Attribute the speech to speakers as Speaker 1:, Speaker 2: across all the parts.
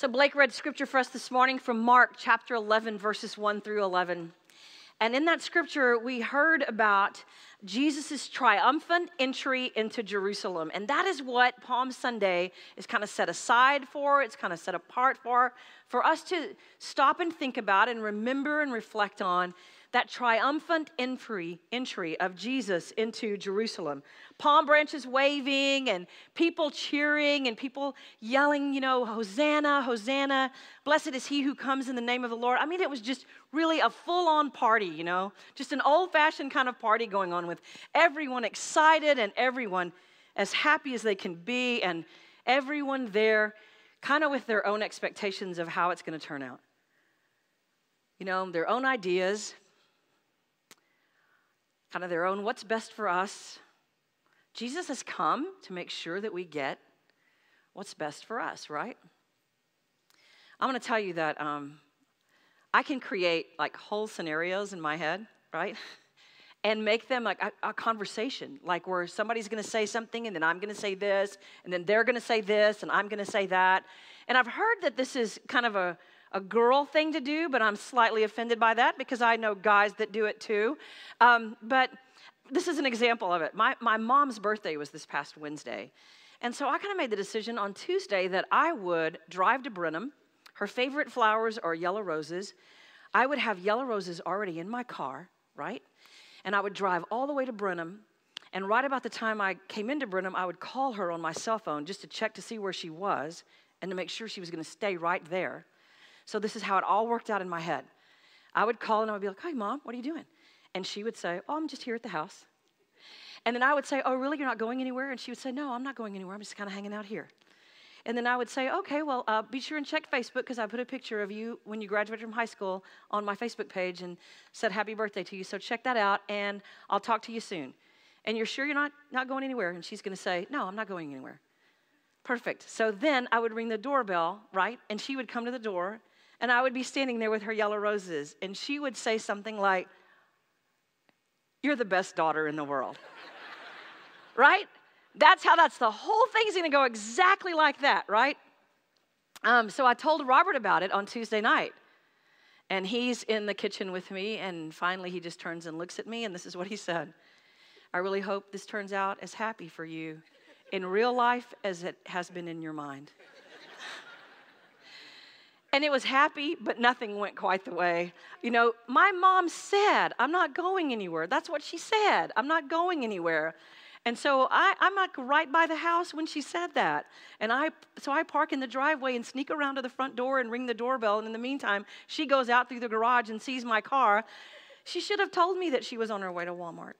Speaker 1: So, Blake read scripture for us this morning from Mark chapter 11, verses 1 through 11. And in that scripture, we heard about Jesus' triumphant entry into Jerusalem. And that is what Palm Sunday is kind of set aside for, it's kind of set apart for, for us to stop and think about and remember and reflect on that triumphant entry, entry of Jesus into Jerusalem. Palm branches waving and people cheering and people yelling, you know, Hosanna, Hosanna, blessed is he who comes in the name of the Lord. I mean, it was just really a full on party, you know, just an old fashioned kind of party going on with everyone excited and everyone as happy as they can be and everyone there kind of with their own expectations of how it's going to turn out. You know, their own ideas, kind of their own what's best for us. Jesus has come to make sure that we get what's best for us, right? I'm going to tell you that um, I can create like whole scenarios in my head, right? And make them like a, a conversation, like where somebody's going to say something, and then I'm going to say this, and then they're going to say this, and I'm going to say that. And I've heard that this is kind of a, a girl thing to do, but I'm slightly offended by that because I know guys that do it too. Um, but this is an example of it. My, my mom's birthday was this past Wednesday. And so I kind of made the decision on Tuesday that I would drive to Brenham. Her favorite flowers are yellow roses. I would have yellow roses already in my car, right? And I would drive all the way to Brenham. And right about the time I came into Brenham, I would call her on my cell phone just to check to see where she was and to make sure she was going to stay right there. So this is how it all worked out in my head. I would call and I would be like, Hi, mom, what are you doing? And she would say, Oh, I'm just here at the house. And then I would say, Oh, really? You're not going anywhere? And she would say, No, I'm not going anywhere. I'm just kind of hanging out here. And then I would say, Okay, well, uh, be sure and check Facebook because I put a picture of you when you graduated from high school on my Facebook page and said happy birthday to you. So check that out and I'll talk to you soon. And you're sure you're not, not going anywhere? And she's going to say, No, I'm not going anywhere. Perfect. So then I would ring the doorbell, right? And she would come to the door and I would be standing there with her yellow roses, and she would say something like, You're the best daughter in the world. right? That's how that's the whole thing's gonna go exactly like that, right? Um, so I told Robert about it on Tuesday night. And he's in the kitchen with me, and finally he just turns and looks at me, and this is what he said I really hope this turns out as happy for you in real life as it has been in your mind. And it was happy, but nothing went quite the way. You know, my mom said, I'm not going anywhere. That's what she said. I'm not going anywhere. And so I, I'm like right by the house when she said that. And I so I park in the driveway and sneak around to the front door and ring the doorbell. And in the meantime, she goes out through the garage and sees my car. She should have told me that she was on her way to Walmart.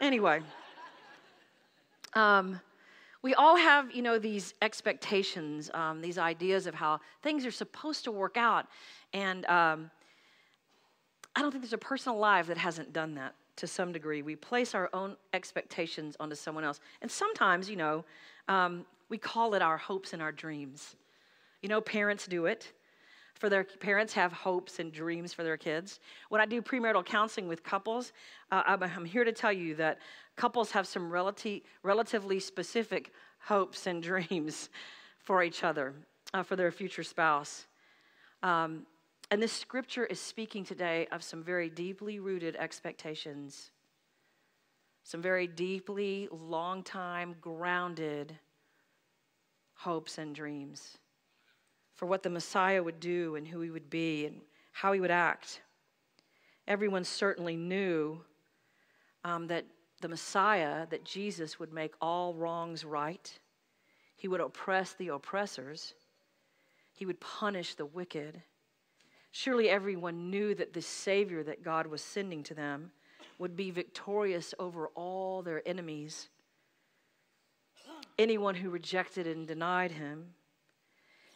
Speaker 1: Anyway. Um, we all have, you know, these expectations, um, these ideas of how things are supposed to work out. And um, I don't think there's a person alive that hasn't done that to some degree. We place our own expectations onto someone else. And sometimes, you know, um, we call it our hopes and our dreams. You know, parents do it. For their parents have hopes and dreams for their kids. When I do premarital counseling with couples, uh, I'm, I'm here to tell you that couples have some relative, relatively specific hopes and dreams for each other, uh, for their future spouse. Um, and this scripture is speaking today of some very deeply rooted expectations, some very deeply, long time grounded hopes and dreams for what the Messiah would do and who he would be and how he would act. Everyone certainly knew um, that the Messiah, that Jesus would make all wrongs right. He would oppress the oppressors. He would punish the wicked. Surely everyone knew that the Savior that God was sending to them would be victorious over all their enemies. Anyone who rejected and denied him,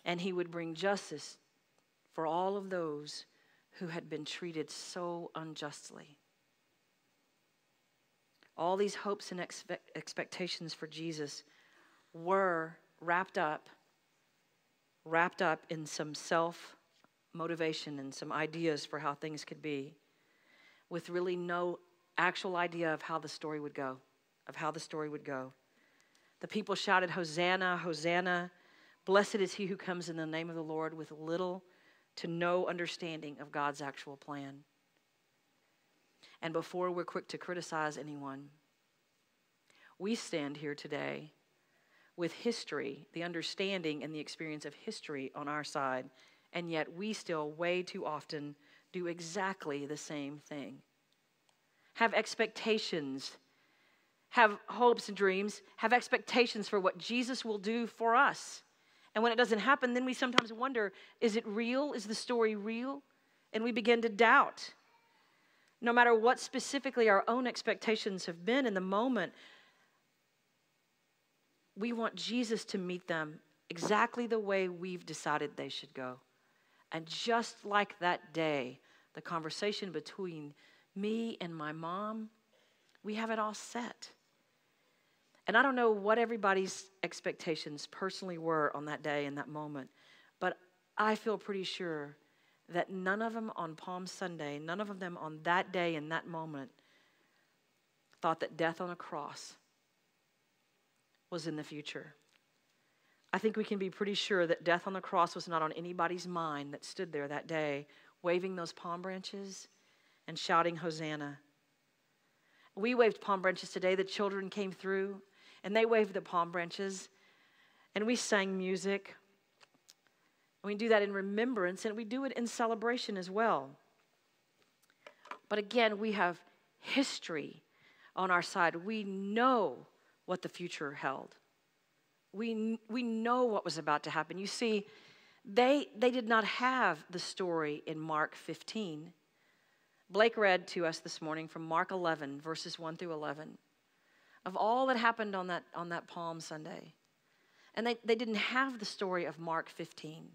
Speaker 1: and he would bring justice for all of those who had been treated so unjustly all these hopes and expect- expectations for Jesus were wrapped up, wrapped up in some self motivation and some ideas for how things could be, with really no actual idea of how the story would go, of how the story would go. The people shouted, Hosanna, Hosanna. Blessed is he who comes in the name of the Lord with little to no understanding of God's actual plan. And before we're quick to criticize anyone, we stand here today with history, the understanding and the experience of history on our side, and yet we still way too often do exactly the same thing. Have expectations, have hopes and dreams, have expectations for what Jesus will do for us. And when it doesn't happen, then we sometimes wonder is it real? Is the story real? And we begin to doubt. No matter what specifically our own expectations have been in the moment, we want Jesus to meet them exactly the way we've decided they should go. And just like that day, the conversation between me and my mom, we have it all set. And I don't know what everybody's expectations personally were on that day and that moment, but I feel pretty sure that none of them on Palm Sunday, none of them on that day and that moment thought that death on a cross was in the future. I think we can be pretty sure that death on the cross was not on anybody's mind that stood there that day, waving those palm branches and shouting, Hosanna. We waved palm branches today. The children came through and they waved the palm branches and we sang music. We do that in remembrance and we do it in celebration as well. But again, we have history on our side. We know what the future held. We, we know what was about to happen. You see, they, they did not have the story in Mark 15. Blake read to us this morning from Mark 11, verses 1 through 11, of all that happened on that, on that Palm Sunday. And they, they didn't have the story of Mark 15.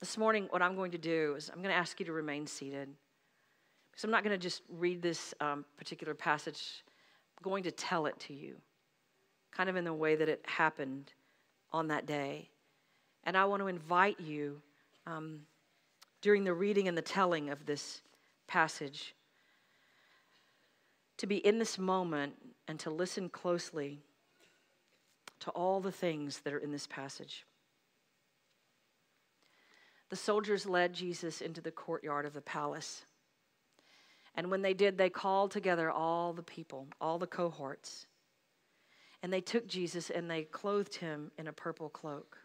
Speaker 1: This morning, what I'm going to do is I'm going to ask you to remain seated. Because I'm not going to just read this um, particular passage I'm going to tell it to you, kind of in the way that it happened on that day. And I want to invite you um, during the reading and the telling of this passage to be in this moment and to listen closely to all the things that are in this passage. The soldiers led Jesus into the courtyard of the palace. And when they did, they called together all the people, all the cohorts. And they took Jesus and they clothed him in a purple cloak.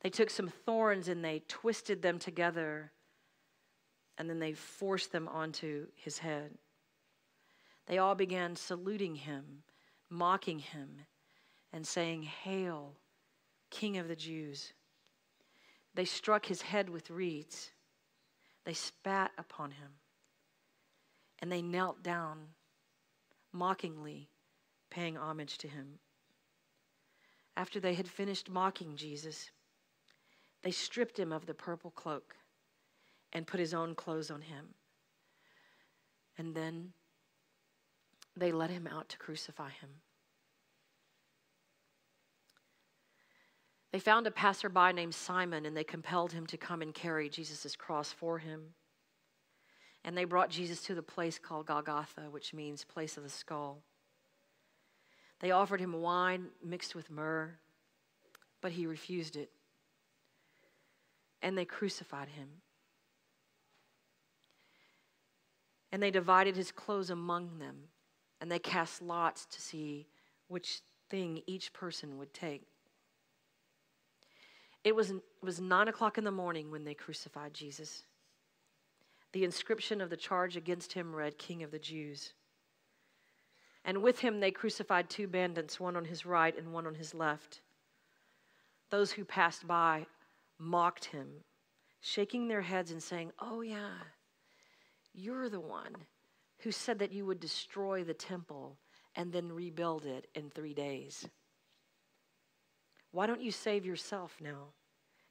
Speaker 1: They took some thorns and they twisted them together and then they forced them onto his head. They all began saluting him, mocking him, and saying, Hail, King of the Jews. They struck his head with reeds. They spat upon him and they knelt down, mockingly paying homage to him. After they had finished mocking Jesus, they stripped him of the purple cloak and put his own clothes on him. And then they led him out to crucify him. They found a passerby named Simon and they compelled him to come and carry Jesus' cross for him. And they brought Jesus to the place called Golgotha, which means place of the skull. They offered him wine mixed with myrrh, but he refused it. And they crucified him. And they divided his clothes among them, and they cast lots to see which thing each person would take. It was, it was nine o'clock in the morning when they crucified Jesus. The inscription of the charge against him read, King of the Jews. And with him they crucified two bandits, one on his right and one on his left. Those who passed by mocked him, shaking their heads and saying, Oh, yeah, you're the one who said that you would destroy the temple and then rebuild it in three days. Why don't you save yourself now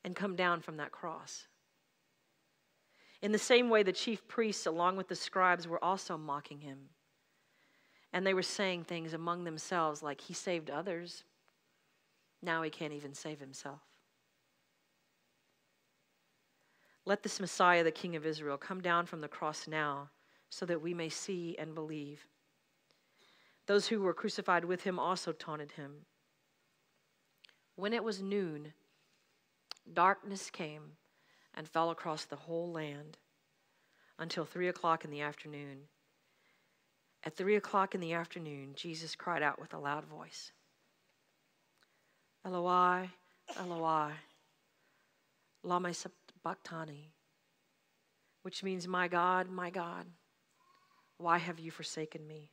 Speaker 1: and come down from that cross? In the same way, the chief priests, along with the scribes, were also mocking him. And they were saying things among themselves like, He saved others. Now he can't even save himself. Let this Messiah, the King of Israel, come down from the cross now so that we may see and believe. Those who were crucified with him also taunted him When it was noon, darkness came and fell across the whole land until three o'clock in the afternoon. At three o'clock in the afternoon, Jesus cried out with a loud voice Eloi, Eloi, lama sabachthani, which means, My God, my God, why have you forsaken me?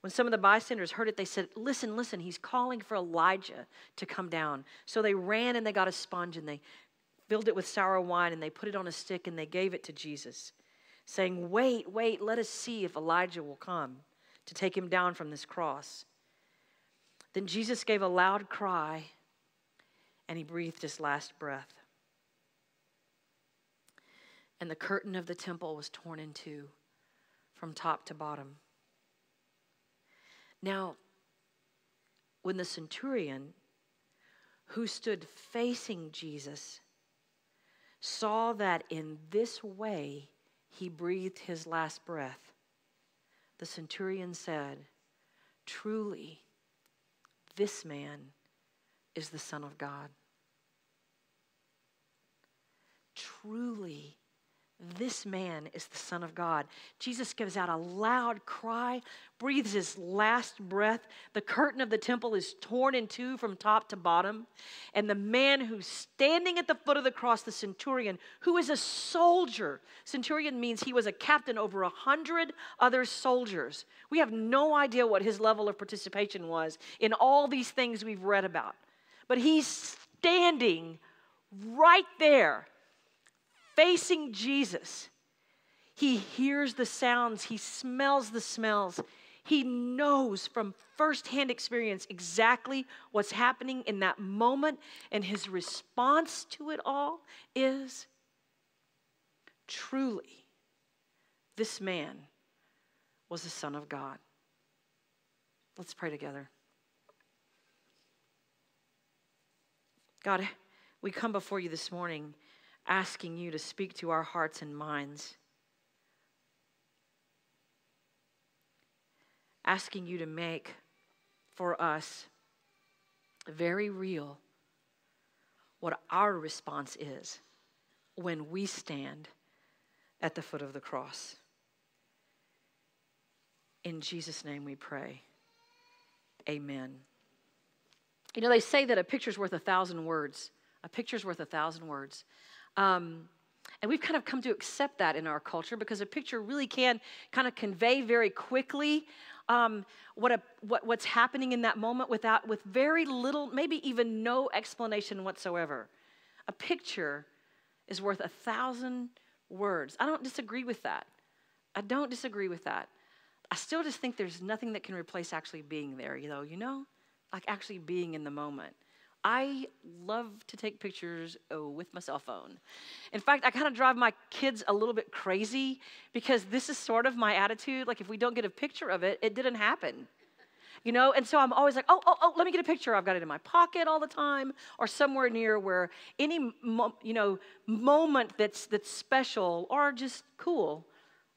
Speaker 1: When some of the bystanders heard it, they said, Listen, listen, he's calling for Elijah to come down. So they ran and they got a sponge and they filled it with sour wine and they put it on a stick and they gave it to Jesus, saying, Wait, wait, let us see if Elijah will come to take him down from this cross. Then Jesus gave a loud cry and he breathed his last breath. And the curtain of the temple was torn in two from top to bottom. Now, when the centurion who stood facing Jesus saw that in this way he breathed his last breath, the centurion said, Truly, this man is the Son of God. Truly, this man is the Son of God. Jesus gives out a loud cry, breathes his last breath. The curtain of the temple is torn in two from top to bottom. And the man who's standing at the foot of the cross, the centurion, who is a soldier, centurion means he was a captain over a hundred other soldiers. We have no idea what his level of participation was in all these things we've read about. But he's standing right there facing Jesus, he hears the sounds, he smells the smells. He knows from firsthand experience exactly what's happening in that moment, and his response to it all is truly, this man was the Son of God. Let's pray together. God, we come before you this morning asking you to speak to our hearts and minds. Asking you to make for us very real what our response is when we stand at the foot of the cross. In Jesus' name we pray. Amen. You know, they say that a picture's worth a thousand words. A picture's worth a thousand words. Um, and we've kind of come to accept that in our culture because a picture really can kind of convey very quickly um, what, a, what, what's happening in that moment without, with very little, maybe even no explanation whatsoever. A picture is worth a thousand words. I don't disagree with that. I don't disagree with that. I still just think there's nothing that can replace actually being there, you know, you know? Like actually being in the moment. I love to take pictures oh, with my cell phone. In fact, I kind of drive my kids a little bit crazy because this is sort of my attitude. Like, if we don't get a picture of it, it didn't happen. You know, and so I'm always like, oh, oh, oh, let me get a picture. I've got it in my pocket all the time, or somewhere near where any, mo- you know, moment that's that's special or just cool,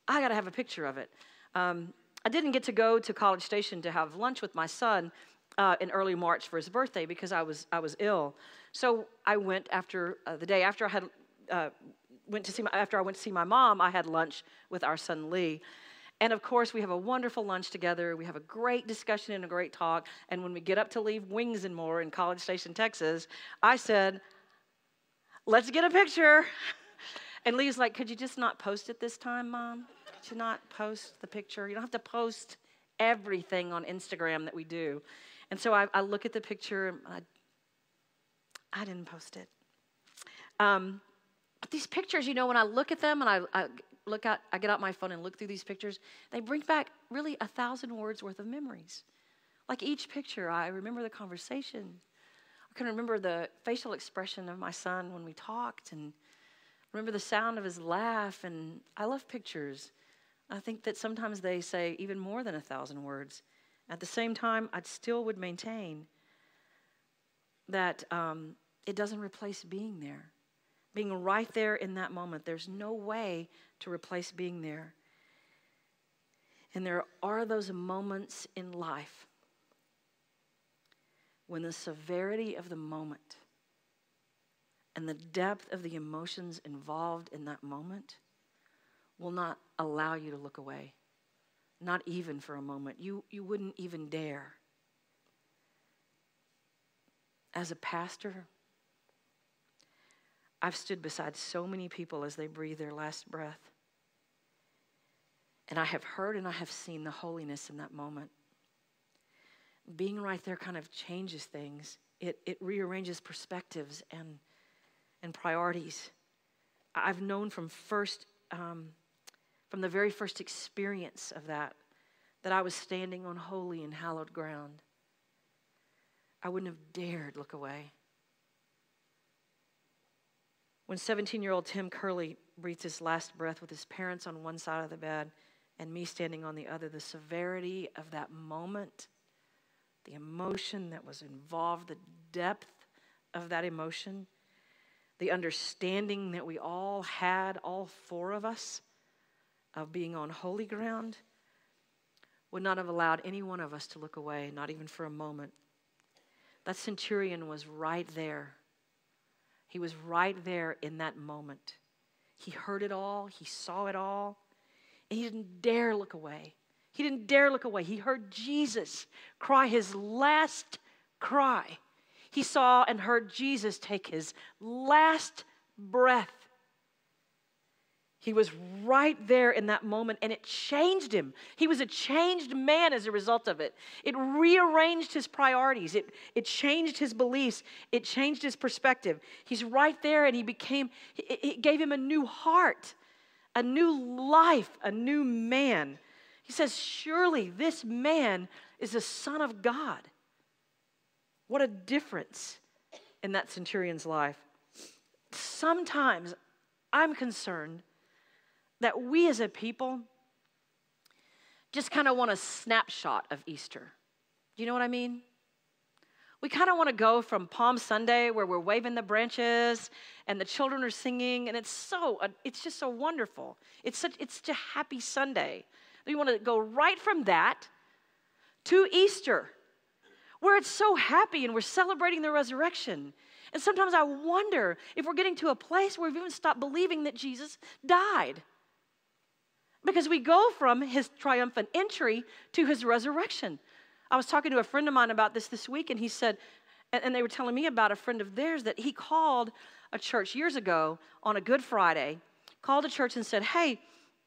Speaker 1: I got to have a picture of it. Um, I didn't get to go to College Station to have lunch with my son uh, in early March for his birthday because I was I was ill. So I went after uh, the day after I had uh, went to see my, after I went to see my mom. I had lunch with our son Lee. And of course, we have a wonderful lunch together. We have a great discussion and a great talk. And when we get up to leave Wings and More in College Station, Texas, I said, Let's get a picture. And Lee's like, Could you just not post it this time, Mom? Could you not post the picture? You don't have to post everything on Instagram that we do. And so I, I look at the picture, and I, I didn't post it. Um, these pictures, you know, when I look at them and I, I look out, I get out my phone and look through these pictures, they bring back really a thousand words worth of memories. Like each picture, I remember the conversation. I can remember the facial expression of my son when we talked and remember the sound of his laugh. And I love pictures. I think that sometimes they say even more than a thousand words. At the same time, I still would maintain that um, it doesn't replace being there. Being right there in that moment, there's no way to replace being there. And there are those moments in life when the severity of the moment and the depth of the emotions involved in that moment will not allow you to look away, not even for a moment. You, you wouldn't even dare. As a pastor, I've stood beside so many people as they breathe their last breath. And I have heard and I have seen the holiness in that moment. Being right there kind of changes things, it, it rearranges perspectives and, and priorities. I've known from first, um, from the very first experience of that, that I was standing on holy and hallowed ground. I wouldn't have dared look away. When 17 year old Tim Curley breathed his last breath with his parents on one side of the bed and me standing on the other, the severity of that moment, the emotion that was involved, the depth of that emotion, the understanding that we all had, all four of us, of being on holy ground, would not have allowed any one of us to look away, not even for a moment. That centurion was right there. He was right there in that moment. He heard it all, he saw it all, and he didn't dare look away. He didn't dare look away. He heard Jesus cry his last cry. He saw and heard Jesus take his last breath he was right there in that moment and it changed him. He was a changed man as a result of it. It rearranged his priorities, it, it changed his beliefs, it changed his perspective. He's right there and he became, it, gave him a new heart, a new life, a new man. He says, Surely this man is the Son of God. What a difference in that centurion's life. Sometimes I'm concerned that we as a people just kind of want a snapshot of Easter. Do you know what I mean? We kind of want to go from Palm Sunday where we're waving the branches and the children are singing and it's so it's just so wonderful. It's such it's such a happy Sunday. We want to go right from that to Easter where it's so happy and we're celebrating the resurrection. And sometimes I wonder if we're getting to a place where we've even stopped believing that Jesus died. Because we go from his triumphant entry to his resurrection. I was talking to a friend of mine about this this week, and he said, and, they were telling me about a friend of theirs that he called a church years ago on a Good Friday, called a church and said, Hey,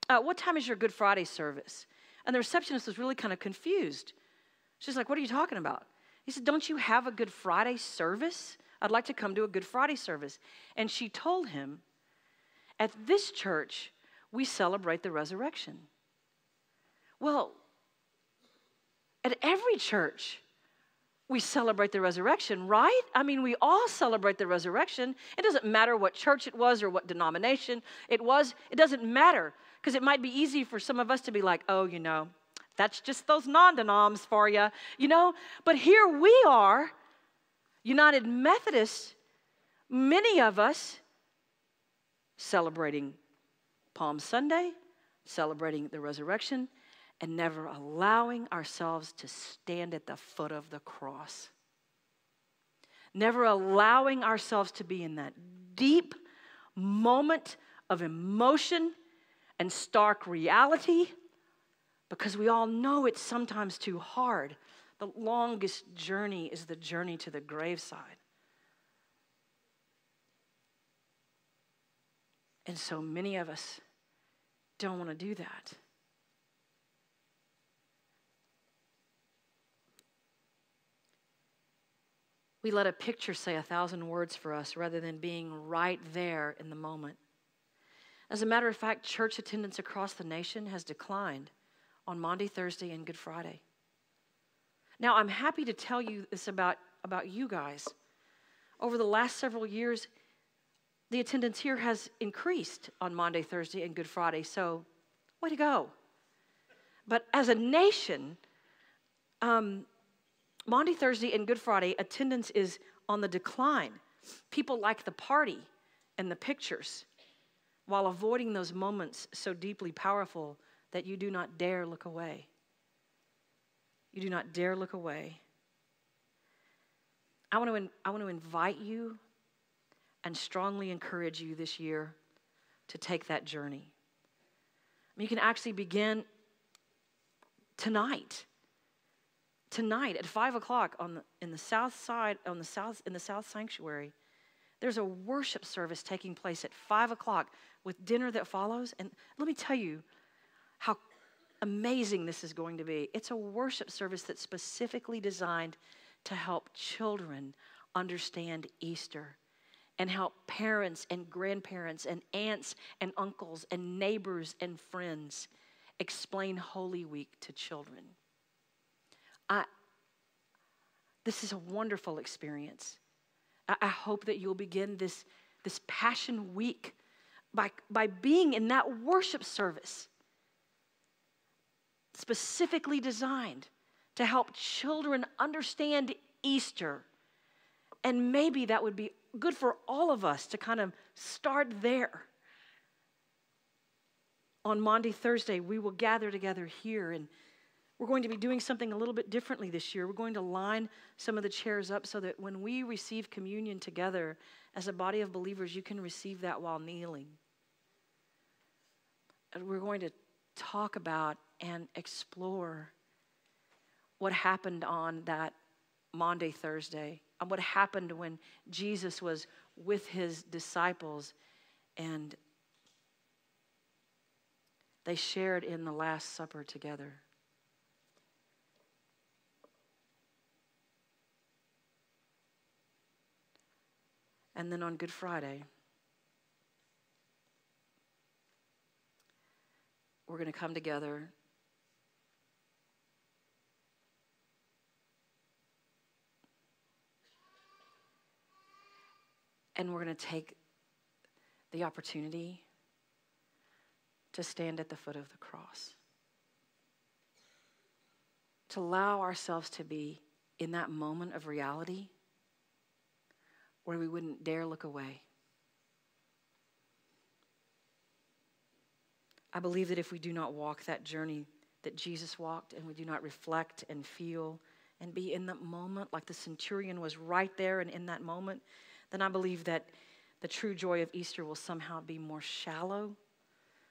Speaker 1: uh, what time is your Good Friday service? And the receptionist was really kind of confused. She's like, What are you talking about? He said, Don't you have a Good Friday service? I'd like to come to a Good Friday service. And she told him, At this church, we celebrate the resurrection. Well, at every church, we celebrate the resurrection, right? I mean, we all celebrate the resurrection. It doesn't matter what church it was or what denomination it was, it doesn't matter because it might be easy for some of us to be like, oh, you know, that's just those non denoms for you, you know? But here we are, United Methodists, many of us celebrating Palm Sunday, celebrating the resurrection, and never allowing ourselves to stand at the foot of the cross. Never allowing ourselves to be in that deep moment of emotion and stark reality because we all know it's sometimes too hard. The longest journey is the journey to the graveside. And so many of us don't want to do that. We let a picture say a thousand words for us rather than being right there in the moment. As a matter of fact, church attendance across the nation has declined on Maundy, Thursday, and Good Friday. Now, I'm happy to tell you this about, about you guys. Over the last several years, the attendance here has increased on Maundy, Thursday, and Good Friday. So, way to go. But as a nation, um, Maundy, Thursday, and Good Friday, attendance is on the decline. People like the party and the pictures while avoiding those moments so deeply powerful that you do not dare look away. You do not dare look away. I want to, I want to invite you and strongly encourage you this year to take that journey. You can actually begin tonight. Tonight at five o'clock on the, in the south side, on the south in the south sanctuary, there's a worship service taking place at five o'clock with dinner that follows. And let me tell you how amazing this is going to be. It's a worship service that's specifically designed to help children understand Easter and help parents and grandparents and aunts and uncles and neighbors and friends explain Holy Week to children. I, this is a wonderful experience. I, I hope that you'll begin this, this Passion Week by, by being in that worship service, specifically designed to help children understand Easter. And maybe that would be good for all of us to kind of start there. On Maundy, Thursday, we will gather together here and we're going to be doing something a little bit differently this year. We're going to line some of the chairs up so that when we receive communion together as a body of believers, you can receive that while kneeling. And we're going to talk about and explore what happened on that Maundy, Thursday, and what happened when Jesus was with his disciples and they shared in the Last Supper together. And then on Good Friday, we're going to come together And we're going to take the opportunity to stand at the foot of the cross. To allow ourselves to be in that moment of reality where we wouldn't dare look away. I believe that if we do not walk that journey that Jesus walked and we do not reflect and feel and be in that moment like the centurion was right there and in that moment, then I believe that the true joy of Easter will somehow be more shallow.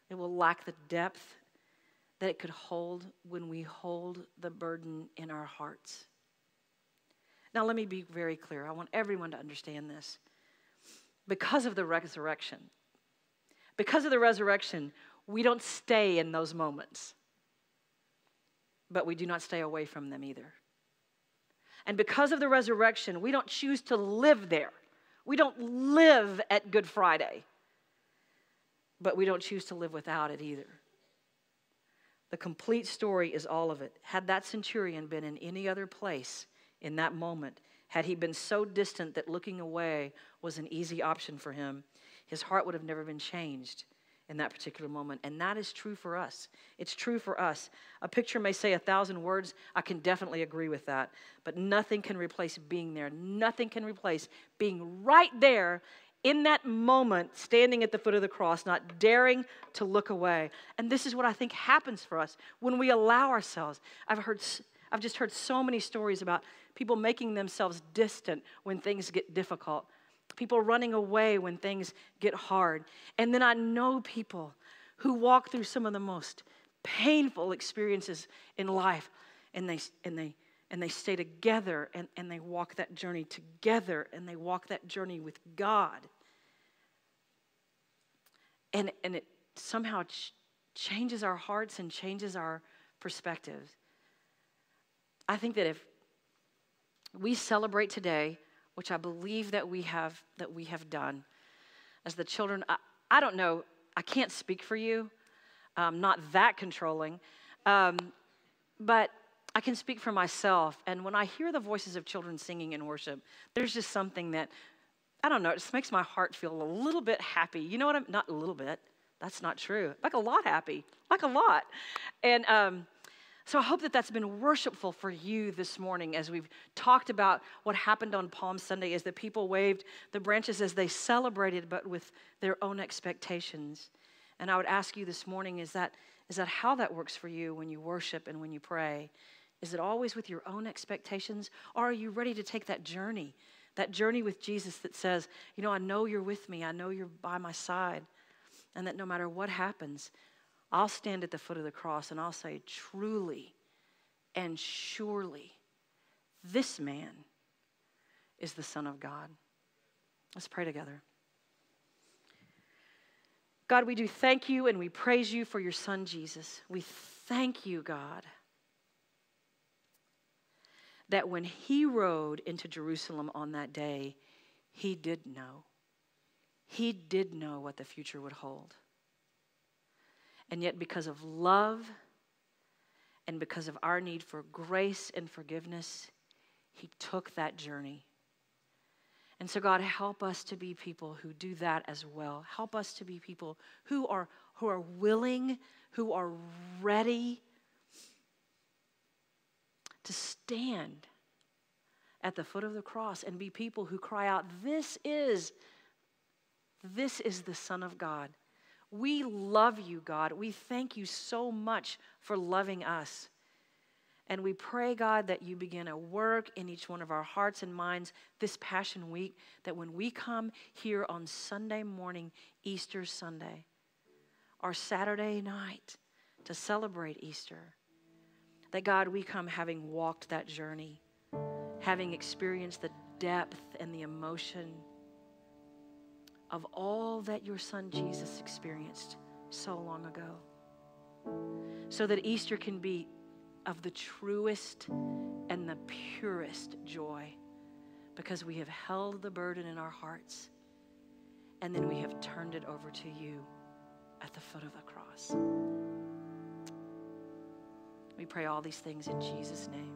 Speaker 1: It will lack the depth that it could hold when we hold the burden in our hearts. Now, let me be very clear. I want everyone to understand this. Because of the resurrection, because of the resurrection, we don't stay in those moments, but we do not stay away from them either. And because of the resurrection, we don't choose to live there. We don't live at Good Friday, but we don't choose to live without it either. The complete story is all of it. Had that centurion been in any other place in that moment, had he been so distant that looking away was an easy option for him, his heart would have never been changed in that particular moment. And that is true for us. It's true for us. A picture may say a thousand words. I can definitely agree with that. But nothing can replace being there. Nothing can replace being right there in that moment, standing at the foot of the cross, not daring to look away. And this is what I think happens for us when we allow ourselves. I've heard. I've just heard so many stories about people making themselves distant when things get difficult people running away when things get hard. And then I know people who walk through some of the most painful experiences in life and they and they and they stay together and, and they walk that journey together and they walk that journey with God. And, and it somehow ch- changes our hearts and changes our perspectives. I think that if we celebrate today which I believe that we have that we have done. As the children, I, I don't know, I can't speak for you. I'm not that controlling. Um, but I can speak for myself. And when I hear the voices of children singing in worship, there's just something that, I don't know, it just makes my heart feel a little bit happy. You know what I'm, not a little bit, that's not true. Like a lot happy, like a lot. And um, so I hope that that's been worshipful for you this morning as we've talked about what happened on Palm Sunday as the people waved the branches as they celebrated, but with their own expectations. And I would ask you this morning is that, is that how that works for you when you worship and when you pray? Is it always with your own expectations? Or are you ready to take that journey? That journey with Jesus that says, you know, I know you're with me, I know you're by my side, and that no matter what happens, I'll stand at the foot of the cross and I'll say, truly and surely, this man is the Son of God. Let's pray together. God, we do thank you and we praise you for your Son, Jesus. We thank you, God, that when he rode into Jerusalem on that day, he did know. He did know what the future would hold. And yet, because of love and because of our need for grace and forgiveness, he took that journey. And so, God, help us to be people who do that as well. Help us to be people who are, who are willing, who are ready to stand at the foot of the cross and be people who cry out, This is, this is the Son of God. We love you, God. We thank you so much for loving us. And we pray, God, that you begin a work in each one of our hearts and minds this Passion Week, that when we come here on Sunday morning, Easter Sunday, or Saturday night to celebrate Easter, that God, we come having walked that journey, having experienced the depth and the emotion of all that your son Jesus experienced so long ago. So that Easter can be of the truest and the purest joy because we have held the burden in our hearts and then we have turned it over to you at the foot of the cross. We pray all these things in Jesus' name.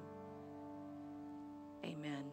Speaker 1: Amen.